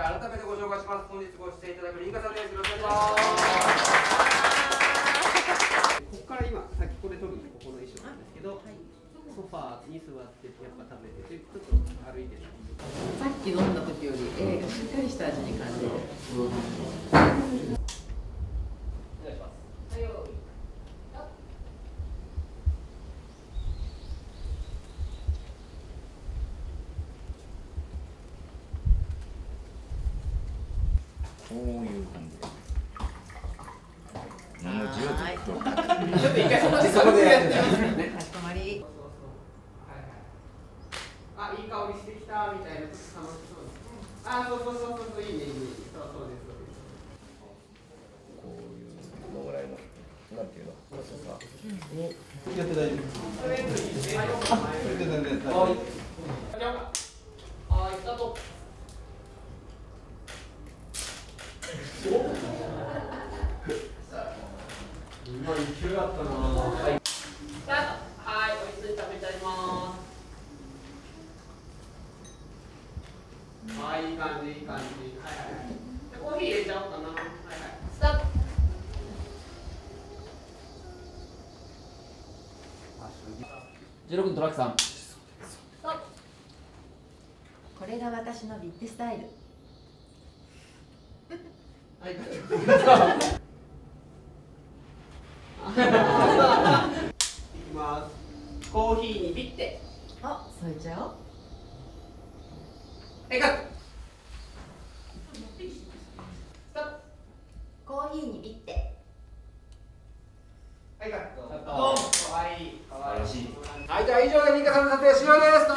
ゃあ改めてご紹介します。本日ご出演いただくリンカさんです。よろしくお願いします。ここから今、さっきこれ撮るここの衣装なんですけど、はい、ソファーに座ってやっぱ食べてて、ちょっと歩いてるさっき飲んだ時より、えー、しっかりした味に感じる。うんこういう感じで。もう自由はいと。ちょっと一回そこでそこでやってますねかしこまり。あいい香りしてきたみたいな楽しそうですあそうそうそうそうそういいねいいねそうそうですそうですこういうのぐらいの。なんていうの。そうそうそうやって大丈夫です。それでいいねそれで全然大丈夫はいです。はいスタート今勢いあったなはいスタートはいおいしい食べちゃいますはいいい感じいい感じはいはいはいでコーヒー入れちゃおうかなはいはいスタート16のトラックさんこれが私のビッグスタイル。はい。いきます。コーヒーにビッて。あ、添えちゃおう？はい、カット。ストップ。コーヒーにビッて。はい、カット。カットかわいい。かわいい。はい、じゃあ以上でミカさんの撮影終了です。